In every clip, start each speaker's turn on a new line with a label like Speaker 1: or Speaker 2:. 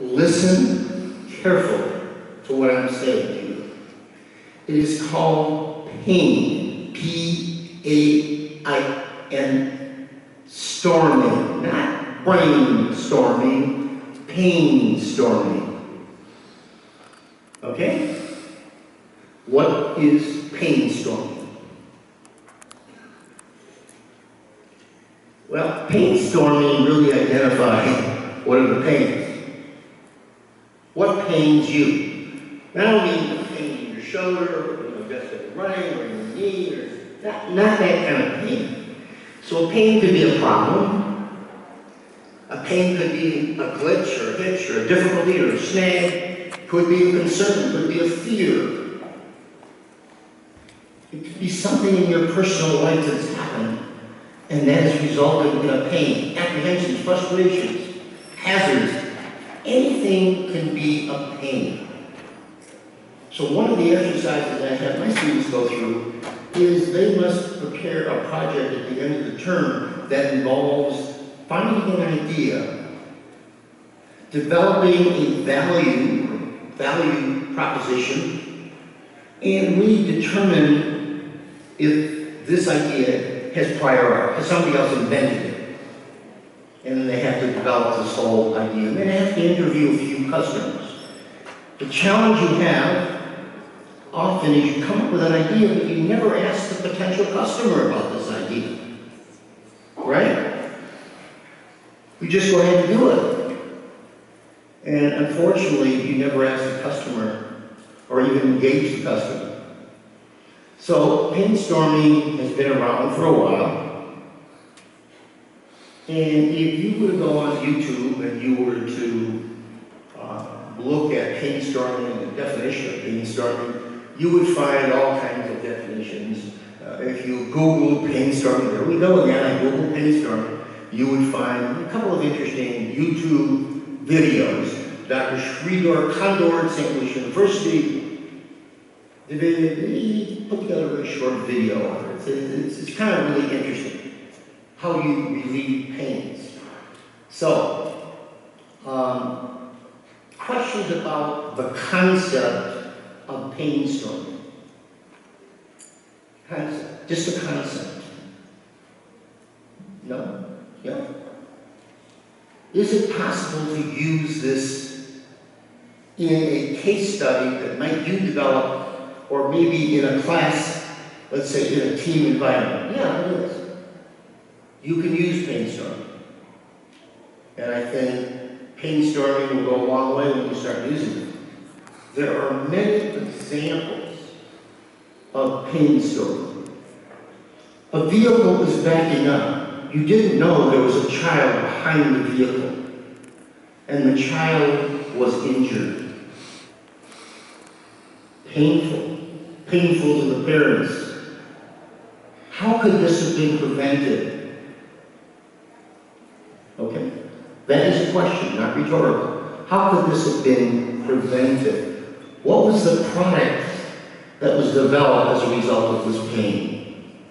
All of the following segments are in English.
Speaker 1: Listen carefully to what I'm saying to you. It is called pain. P-A-I-N. Storming, not brainstorming, pain storming. Okay? What is pain storming? Well, pain storming really identifies what are the pains. What pains you? Not only the pain in your shoulder, or you know, just running, or in your knee, or not, not that kind of pain. So a pain could be a problem. A pain could be a glitch or a hitch or a difficulty or a snag. Could be a concern, could be a fear. It could be something in your personal life that's happened and that has resulted in a pain, apprehensions, frustrations, hazards. Anything can be a pain. So one of the exercises I have my students go through is they must prepare a project at the end of the term that involves finding an idea, developing a value, value proposition, and we determine if this idea has prior art, because somebody else invented it. And then they have to develop this whole idea. And then they have to interview a few customers. The challenge you have often is you come up with an idea, but you never ask the potential customer about this idea. Right? You just go ahead and do it. And unfortunately, you never ask the customer or even engage the customer. So painstorming has been around for a while. And if you were to go on YouTube and you were to uh, look at painstorming and the definition of painstorming, you would find all kinds of definitions. Uh, if you Google painstorming, there we go again, I Google painstorming, you would find a couple of interesting YouTube videos. Dr. Sridhar Kandor at St. Louis University they put together a short video on it. It's, it's, it's kind of really interesting how you relieve pains. So, um, questions about the concept of pain storming. Concept, just a concept. No? Yeah? Is it possible to use this in a case study that might you develop or maybe in a class, let's say in a team environment. Yeah, it is. You can use painstorming. And I think painstorming will go a long way when you start using it. There are many examples of painstorming. A vehicle is backing up. You didn't know there was a child behind the vehicle. And the child was injured. Painful painful to the parents. How could this have been prevented? Okay, that is a question, not rhetorical. How could this have been prevented? What was the product that was developed as a result of this pain?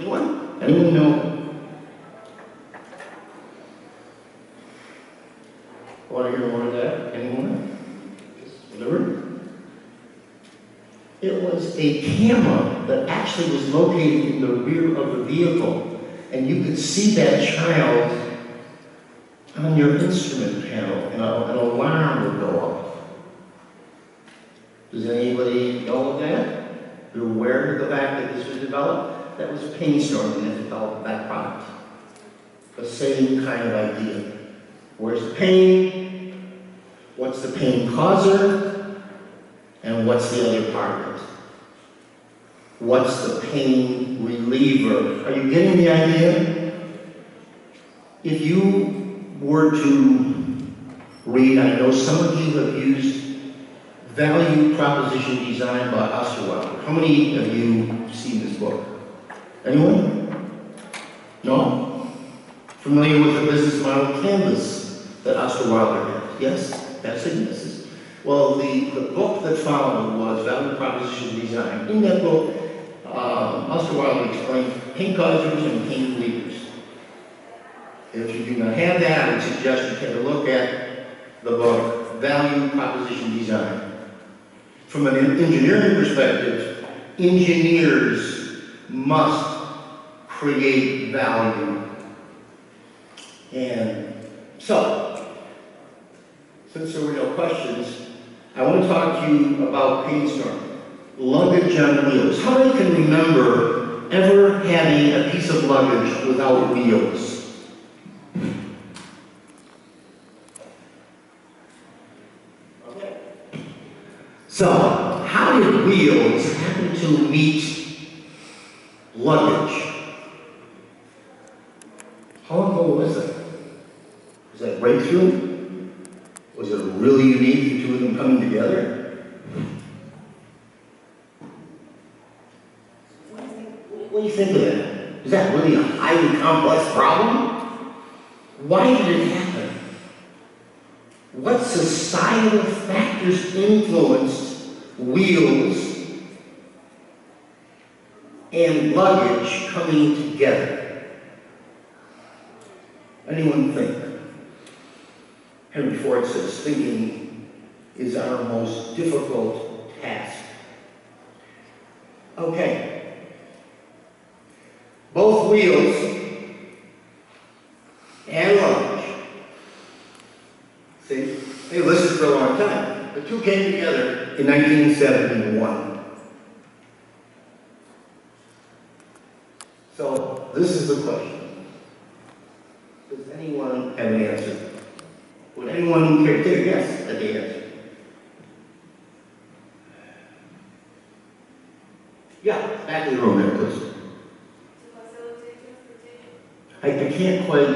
Speaker 1: Anyone? Anyone know? Want to hear more of that? Anyone? Whatever. It was a camera actually was located in the rear of the vehicle, and you could see that child on your instrument panel, and an alarm would go off. Does anybody know of that? You're aware of the fact that this was developed? That was Painstorm that developed that product. The same kind of idea. Where's the pain? What's the pain causer? And what's the other part of it? What's the pain reliever? Are you getting the idea? If you were to read, I know some of you have used Value Proposition Design by Osterwalder. How many of you have seen this book? Anyone? No? Familiar with the business model canvas? that Oscar Osterwalder had. Yes, that's it. Well, the, the book that followed was Value Proposition Design. In that book, um, Oscar Wilde explained pain causers and pain relievers. If you do not have that, I would suggest you take a look at the book, Value Proposition Design. From an engineering perspective, engineers must create value. And so, since there were no questions, I want to talk to you about Painstorm, luggage on wheels. How many can remember ever having a piece of luggage without wheels? Okay. So, how did wheels happen to meet luggage? How long ago was that? Was that breakthrough? Was it really unique, the two of them coming together? What do think of that? Is that really a highly complex problem? Why did it happen? What societal factors influenced wheels and luggage coming together? Anyone think? Henry Ford says thinking is our most difficult task. Okay. Wheels and luggage. See, they listed for a long time. The two came together in 1971. So, this is the question. Does anyone have an answer? Would anyone care to take a guess at the answer? Yeah, back in the room there, please.
Speaker 2: To facilitate transportation,
Speaker 1: I, I can't quite,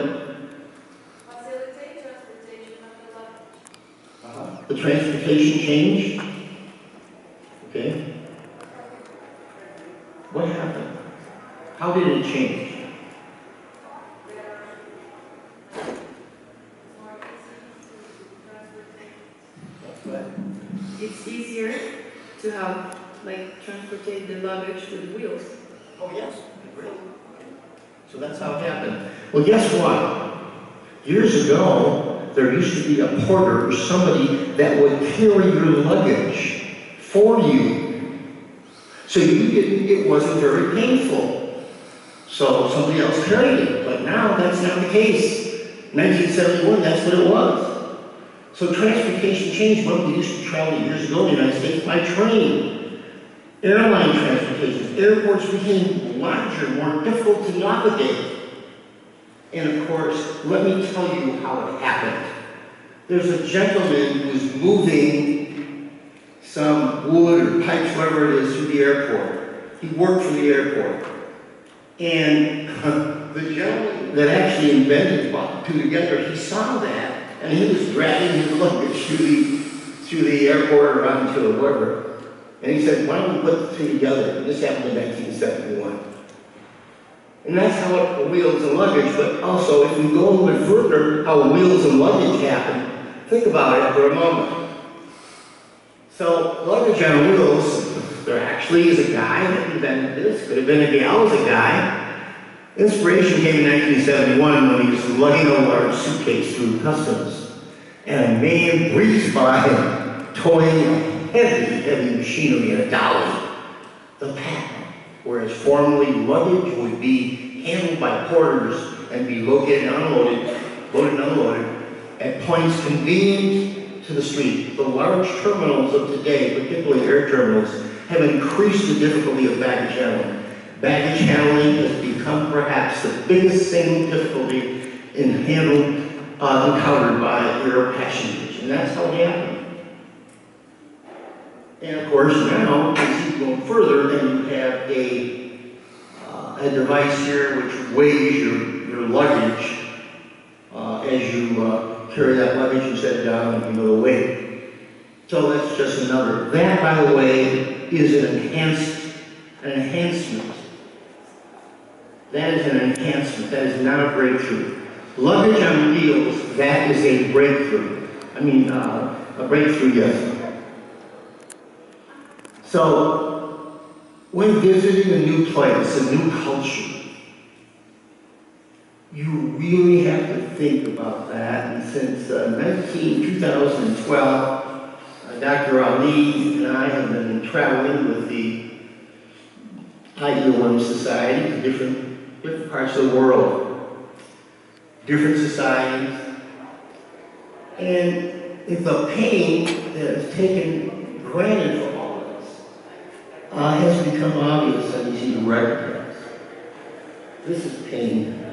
Speaker 2: facilitate transportation of the luggage.
Speaker 1: the transportation change? Okay. What happened? How did it change?
Speaker 2: More easy to transport.
Speaker 1: What?
Speaker 3: It's easier to have, like, transportate the luggage to the wheels.
Speaker 1: Oh, yes. So that's how it happened. Well, guess what? Years ago, there used to be a porter or somebody that would carry your luggage for you. So you didn't, it wasn't very painful. So somebody else carried it. But now that's not the case. 1971, that's what it was. So transportation changed. When we used to travel years ago in the United States by train. Airline transportation, airports became larger, more difficult to navigate. And of course, let me tell you how it happened. There's a gentleman who's moving some wood or pipes, whatever it is, through the airport. He worked for the airport. And the gentleman that actually invented the two together, he saw that, and he was dragging his luggage through the, through the airport or onto the whatever. And he said, why don't we put the two together? This happened in 1971. And that's how it, wheels and luggage, but also if we go a little bit further, how wheels and luggage happen, think about it for a moment. So luggage on wheels, there actually is a guy that invented this, could have been a gal, was a guy. Inspiration came in 1971 when he was lugging a large suitcase through customs. And a man breezed by him, towing heavy, heavy machinery in a dolly. The patent, whereas formerly luggage would be handled by porters and be located and unloaded, loaded and unloaded, at points convenient to the street. The large terminals of today, particularly air terminals, have increased the difficulty of baggage handling. Baggage handling has become perhaps the biggest single difficulty in handling uh, encountered by air passengers, and that's how it happened. And of course, now, as you go further, then you have a, a device here which weighs your, your luggage uh, as you uh, carry that luggage and set it down and you know the. So that's just another. That, by the way, is an enhanced, an enhancement. That is an enhancement. That is not a breakthrough. Luggage on wheels, that is a breakthrough. I mean, uh, a breakthrough, yes. So, When visiting a new place, a new culture, you really have to think about that. And since uh, 19, 2012, uh, Dr. Ali and I have been traveling with the IEOM Society to different, different parts of the world, different societies. And if a pain that is taken granted for all of us uh, has become obvious and easy to recognize. This is pain.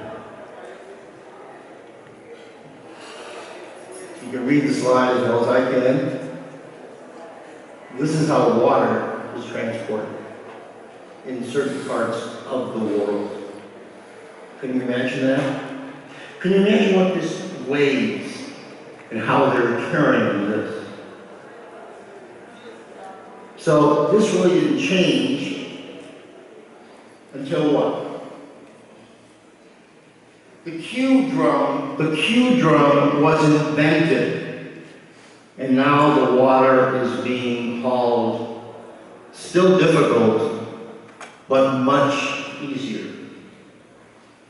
Speaker 1: You can read the slide as well as I can. This is how water is transported in certain parts of the world. Can you imagine that? Can you imagine what this weighs and how they're carrying this? So this really didn't change until what? The Q drum, the Q drum was invented, and now the water is being hauled, still difficult, but much easier.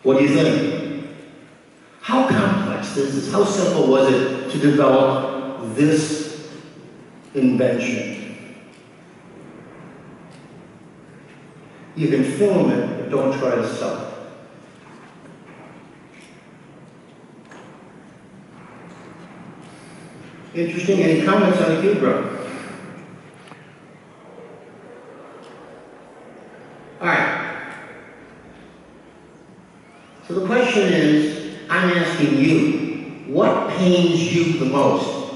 Speaker 1: What do you think? How complex this is this? How simple was it to develop this invention? You can film it, but don't try to sell it. Interesting. Any comments on cube? All right. So the question is, I'm asking you, what pains you the most?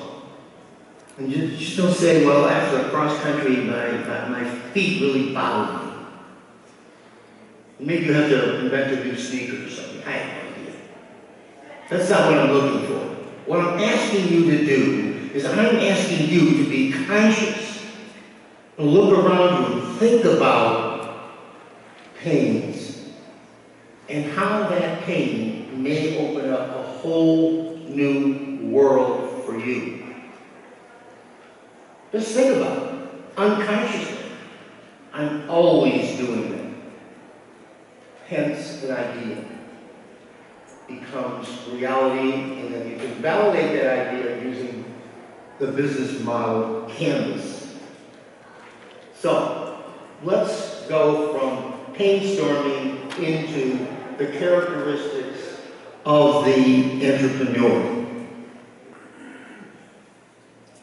Speaker 1: And you just don't say, well, after cross country, my, my, my feet really bother me. Maybe you have to invent a new sneaker or something. I have no idea. That's not what I'm looking for. What I'm asking you to do is I'm asking you to be conscious and look around you and think about pains and how that pain may open up a whole new world for you. Just think about it unconsciously. I'm always doing that. Hence, an idea becomes reality, and then you can validate that idea using the business model canvas. So, let's go from painstorming into the characteristics of the entrepreneur.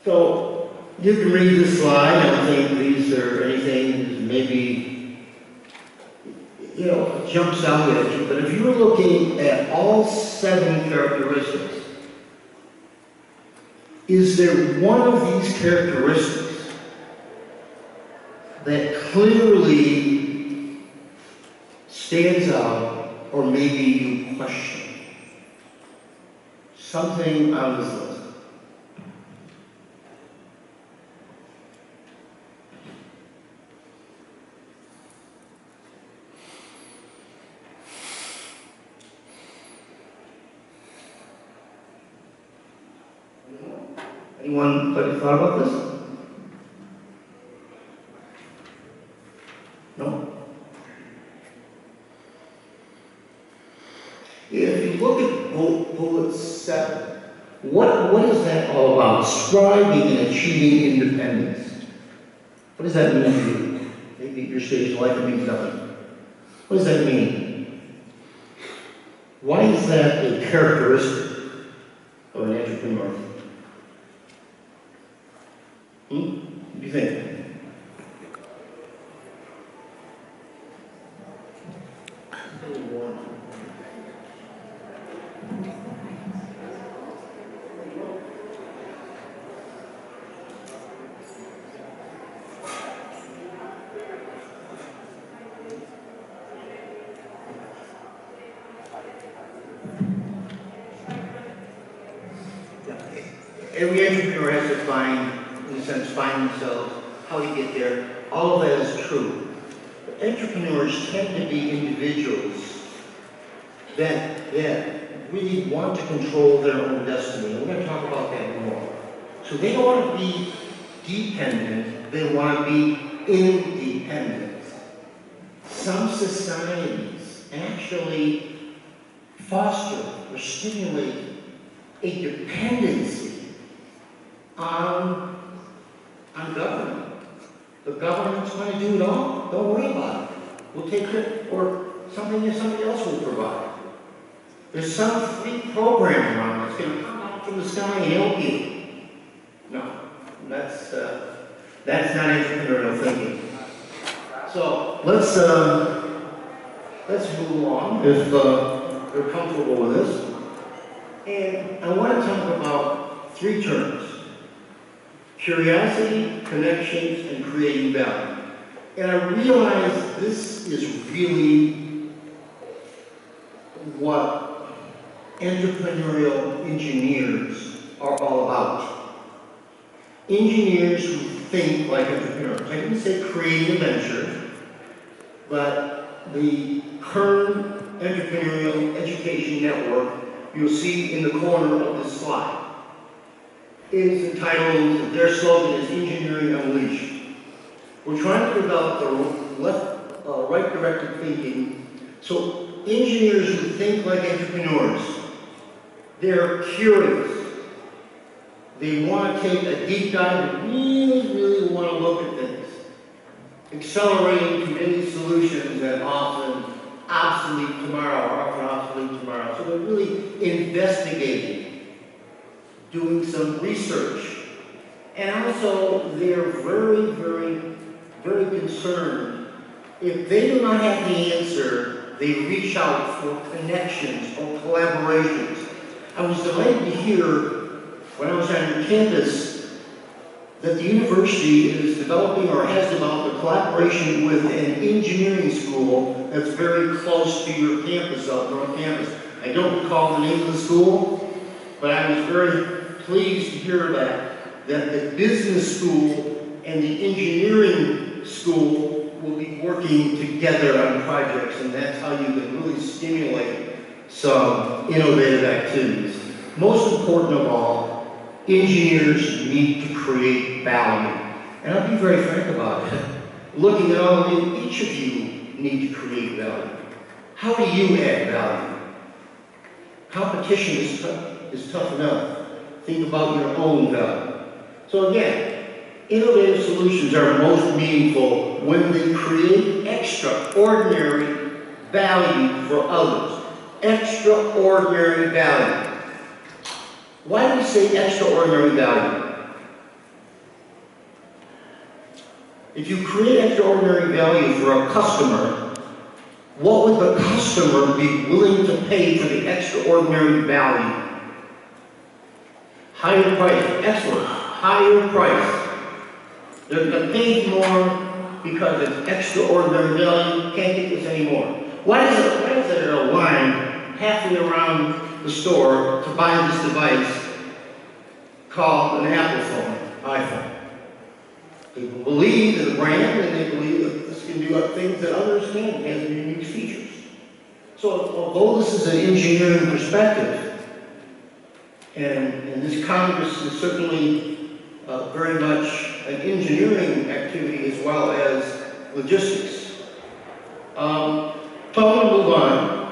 Speaker 1: So, you can read this slide, I don't think these are anything maybe, you know, jumps out at you, but if you were looking at all seven characteristics, is there one of these characteristics that clearly stands out or maybe you question? Something on this list. Anyone but thought about this? No? If you look at bullet, bullet seven, what, what is that all about? Striving and achieving independence. What does that mean you? Maybe your of life it means nothing. What does that mean? Why is that a characteristic of an entrepreneur? Hmm? What do you think? Every entrepreneur has to find, in a sense, find themselves, how to get there. All of that is true. But entrepreneurs tend to be individuals that, that really want to control their own destiny. We're going to talk about that more. So they don't want to be dependent, they want to be independent. some societies actually foster or stimulate a dependency on, on government. The government's gonna do it all, don't worry about it. We'll take it, or something that somebody else will provide. There's some free program around that's gonna come out from the sky and help you. No, that's, uh, that's not entrepreneurial thinking. So, let's, uh, let's move along, if, uh, you're comfortable with this. And I want to talk about three terms. Curiosity, connections, and creating value. And I realize this is really what entrepreneurial engineers are all about. Engineers who think like entrepreneurs. I didn't say creating a venture, but the Kern Entrepreneurial Education Network you'll see in the corner of this slide is entitled, their slogan is Engineering Unleashed. We're trying to develop the left, uh, right directed thinking, so engineers who think like entrepreneurs, they're curious. They want to take a deep dive and really, really want to look at things. Accelerating to many solutions that often obsolete tomorrow or often obsolete tomorrow. So they're really investigating, doing some research. And also, they're very, very, very concerned. If they do not have the answer, they reach out for connections or collaborations. I was delighted to hear when I was on campus that the university is developing or has developed a collaboration with an engineering school that's very close to your campus, up North Campus. I don't recall the name of the school, but I was very pleased to hear that, that the business school and the engineering school will be working together on projects, and that's how you can really stimulate some innovative activities. Most important of all, engineers need to create value. And I'll be very frank about it. Looking at all of you, each of you need to create value. How do you add value? Competition is is tough enough. Think about your own value. So again, innovative solutions are most meaningful when they create extraordinary value for others. Extraordinary value. Why do we say extraordinary value? If you create extraordinary value for a customer, what would the customer be willing to pay for the extraordinary value? Higher price, excellent, higher price. They're gonna pay more because it's extraordinary value, can't get this anymore. Why is it, why is there a line halfway around the store to buy this device called an Apple phone, iPhone? People believe in the brand and they believe that this can do things that others can't, has unique features. So although this is an engineering perspective, and, and this Congress is certainly uh, very much an engineering activity as well as logistics. Um, going to move on.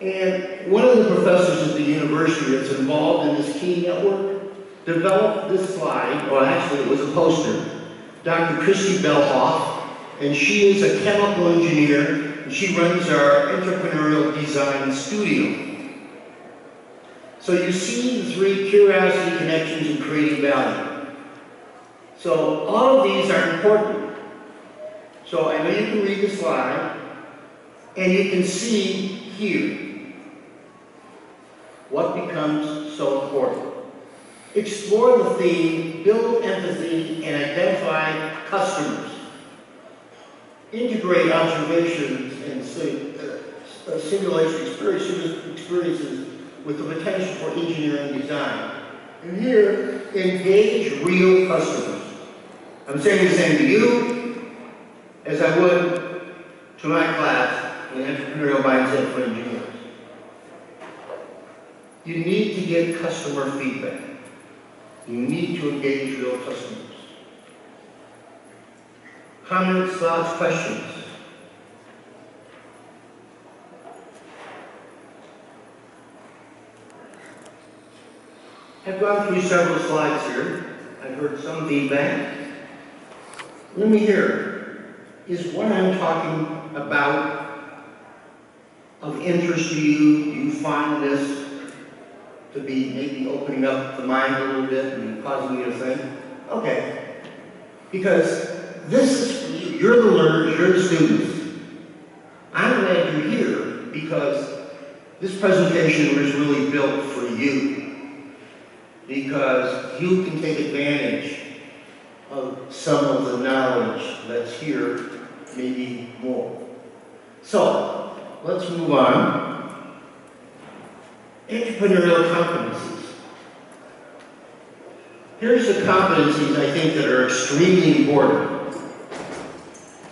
Speaker 1: And one of the professors at the university that's involved in this KEEN network developed this slide, or actually it was a poster, Dr. Christy Bellhoff, and she is a chemical engineer, and she runs our entrepreneurial design studio. So you see the three curiosity, connections, and creating value. So all of these are important. So I know you can read the slide, and you can see here what becomes so important. Explore the theme, build empathy, and identify customers. Integrate observations and uh, simulation experiences with the potential for engineering design. And here, engage real customers. I'm saying the same to you as I would to my class in entrepreneurial mindset for engineers. You need to get customer feedback. You need to engage real customers. Comments, thoughts, questions? I've gone through several slides here. I've heard some feedback. Let me hear, is what I'm talking about of interest to you? Do you find this to be maybe opening up the mind a little bit and causing you to think? Okay. Because this is you. You're the learners, you're the students. I'm glad you're here because this presentation was really built for you. Because you can take advantage of some of the knowledge that's here, maybe more. So, let's move on. Entrepreneurial competencies. Here's the competencies I think that are extremely important.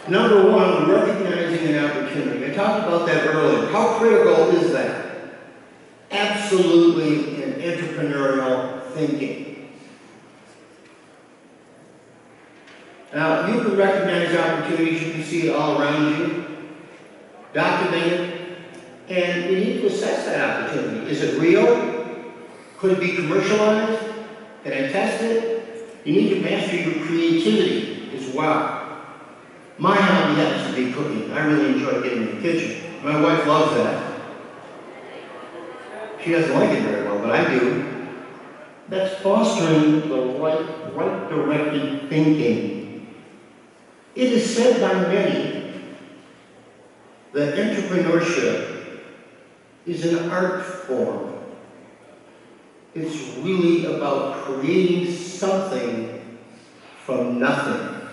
Speaker 1: Number one, recognizing an opportunity. I talked about that earlier. How critical is that? Absolutely in entrepreneurial thinking. Now, you can recognize opportunities, you can see it all around you, document it, and we need to assess that opportunity. Is it real? Could it be commercialized? Can I test it? You need to master your creativity as well. My hobby happens to be cooking. I really enjoy getting in the kitchen. My wife loves that. She doesn't like it very well, but I do. That's fostering the right, right directed thinking. It is said by many that entrepreneurship is an art form. It's really about creating something from nothing.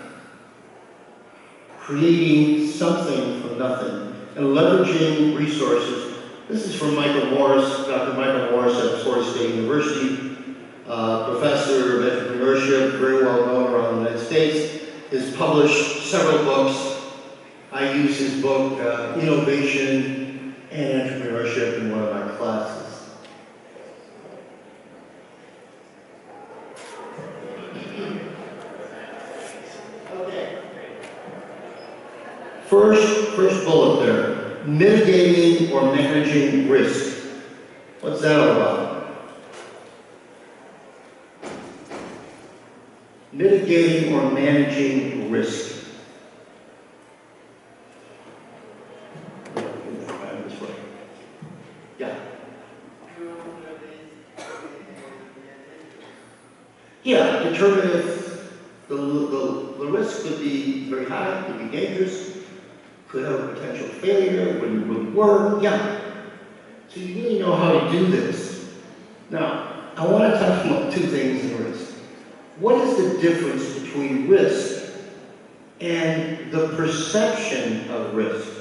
Speaker 1: Creating something from nothing and leveraging resources. This is from Michael Morris, Dr. Michael Morris at Florida State University, uh, professor of entrepreneurship, very well known around the United States, has published several books. I use his book, uh, Innovation and Entrepreneurship, in one of my classes. Okay. First, first bullet there, mitigating or managing risk. What's that all about? Mitigating or managing risk. Yeah. Yeah, determine if the, the, the risk could be very high, could be dangerous, could have a potential failure, wouldn't, wouldn't work, yeah. So you really know how to do this. Now, I want to touch on two things in risk. What is the difference between risk and the perception of risk?